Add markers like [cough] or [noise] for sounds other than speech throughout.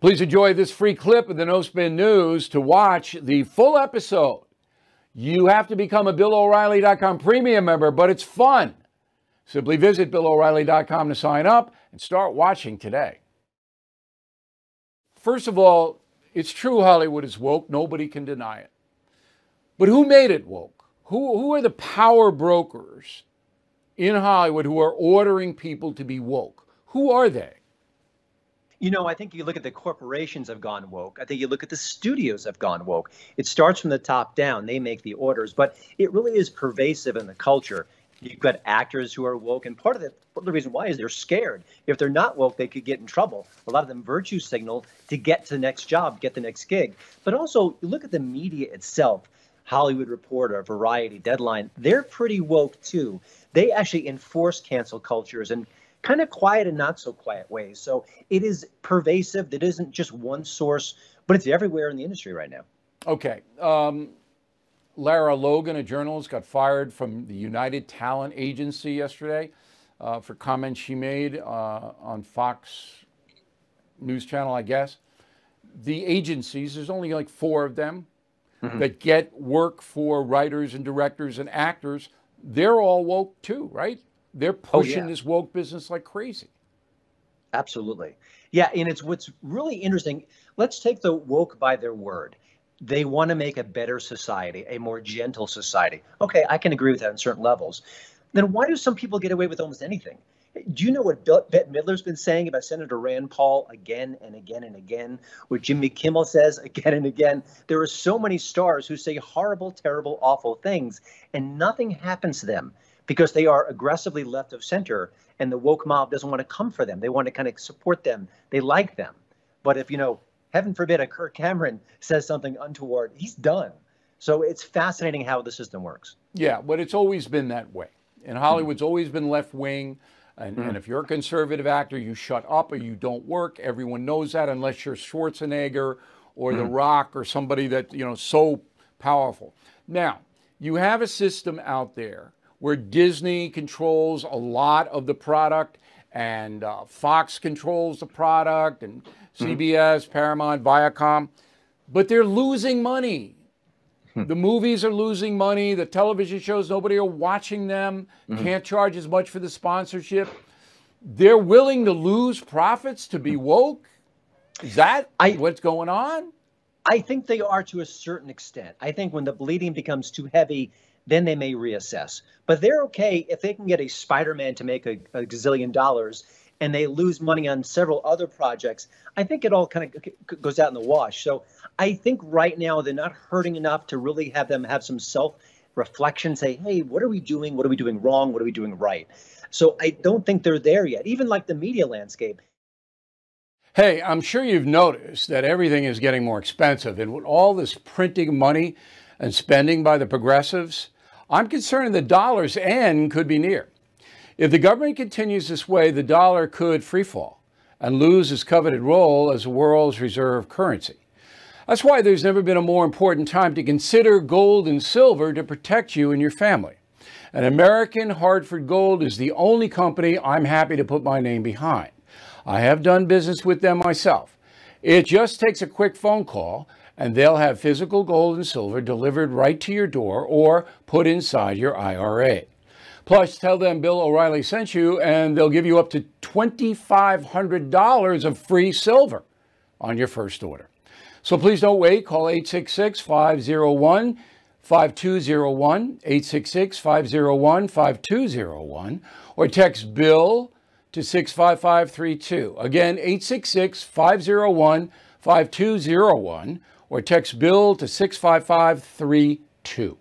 Please enjoy this free clip of the No Spin News. To watch the full episode, you have to become a BillO'Reilly.com premium member, but it's fun. Simply visit BillO'Reilly.com to sign up and start watching today. First of all, it's true Hollywood is woke. Nobody can deny it. But who made it woke? Who, who are the power brokers in Hollywood who are ordering people to be woke? Who are they? You know, I think you look at the corporations have gone woke. I think you look at the studios have gone woke. It starts from the top down. They make the orders, but it really is pervasive in the culture. You've got actors who are woke, and part of the, part of the reason why is they're scared. If they're not woke, they could get in trouble. A lot of them virtue signal to get to the next job, get the next gig. But also, you look at the media itself. Hollywood Reporter, Variety, Deadline, they're pretty woke too. They actually enforce cancel cultures and kind of quiet and not so quiet ways. So it is pervasive. It isn't just one source, but it's everywhere in the industry right now. Okay. Um, Lara Logan, a journalist, got fired from the United Talent Agency yesterday uh, for comments she made uh, on Fox News Channel, I guess. The agencies, there's only like four of them mm-hmm. that get work for writers and directors and actors. They're all woke too, right? They're pushing oh, yeah. this woke business like crazy. Absolutely. Yeah, and it's what's really interesting. Let's take the woke by their word. They want to make a better society, a more gentle society. Okay, I can agree with that on certain levels. Then why do some people get away with almost anything? Do you know what Bette Midler's been saying about Senator Rand Paul again and again and again? What Jimmy Kimmel says [laughs] again and again? There are so many stars who say horrible, terrible, awful things, and nothing happens to them because they are aggressively left of center and the woke mob doesn't want to come for them. They want to kind of support them. They like them. But if, you know, heaven forbid a Kirk Cameron says something untoward, he's done. So it's fascinating how the system works. Yeah, but it's always been that way. And Hollywood's mm-hmm. always been left wing. And, mm-hmm. and, if you're a conservative actor, you shut up or you don't work. Everyone knows that unless you're Schwarzenegger or mm-hmm. The Rock or somebody that, you know, so powerful. Now, you have a system out there where Disney controls a lot of the product and uh, Fox controls the product and CBS, mm-hmm. Paramount, Viacom, but they're losing money. Hmm. The movies are losing money. The television shows, nobody are watching them. Mm-hmm. Can't charge as much for the sponsorship. They're willing to lose profits to be woke. Is that I, what's going on? I think they are to a certain extent. I think when the bleeding becomes too heavy, then they may reassess. But they're okay if they can get a Spider Man to make a, a gazillion dollars and they lose money on several other projects. I think it all kind of goes out in the wash. So I think right now they're not hurting enough to really have them have some self reflection, say, hey, what are we doing? What are we doing wrong? What are we doing right? So I don't think they're there yet. Even like the media landscape. Hey, I'm sure you've noticed that everything is getting more expensive. And with all this printing money and spending by the progressives, I'm concerned the dollar's end could be near. If the government continues this way, the dollar could freefall and lose its coveted role as the world's reserve currency. That's why there's never been a more important time to consider gold and silver to protect you and your family. And American Hartford Gold is the only company I'm happy to put my name behind. I have done business with them myself. It just takes a quick phone call and they'll have physical gold and silver delivered right to your door or put inside your IRA. Plus, tell them Bill O'Reilly sent you, and they'll give you up to $2,500 of free silver on your first order. So please don't wait. Call 866 501 5201, 866 501 5201, or text Bill to 65532. Again, 866 501 5201 or text Bill to 65532.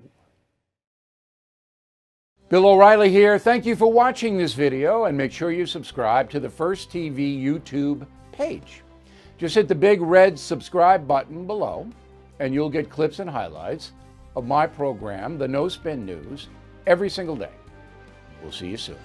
Bill O'Reilly here. Thank you for watching this video and make sure you subscribe to the First TV YouTube page. Just hit the big red subscribe button below and you'll get clips and highlights of my program, The No Spin News, every single day. We'll see you soon.